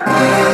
you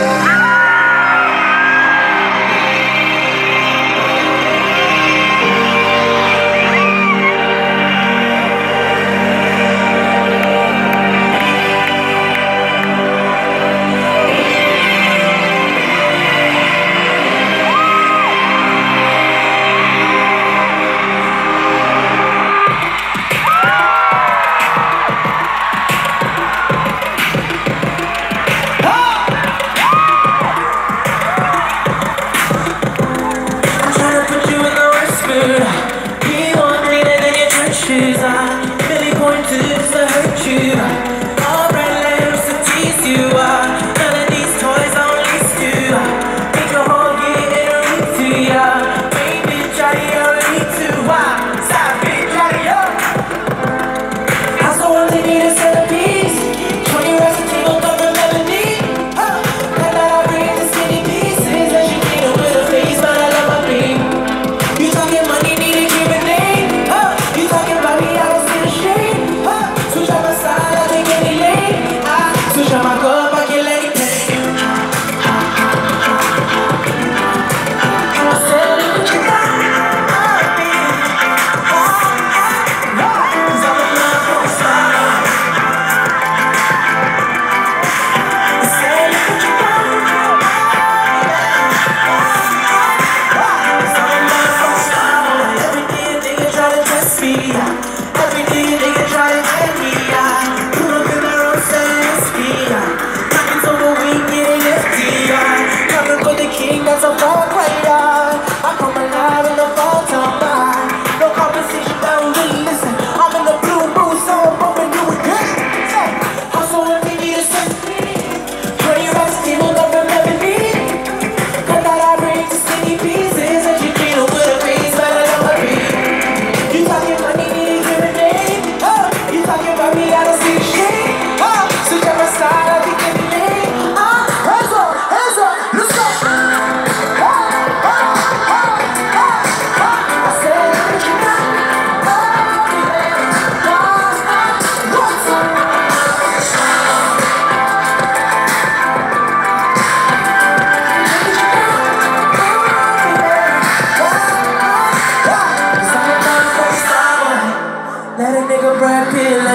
많이 빌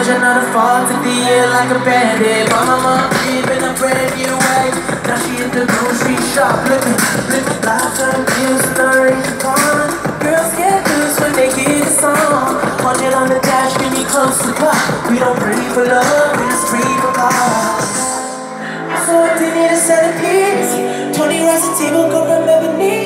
legend of the fall to the year like a bandit. Mama in a brand new way. Now she in the grocery shop living, living life and the corner. Girls get loose when they hear the song. Hundred on the dash, get me close to God. We don't breathe for love, we just breathe for God. So I did need a centerpiece. 20 rice and table come from ebony.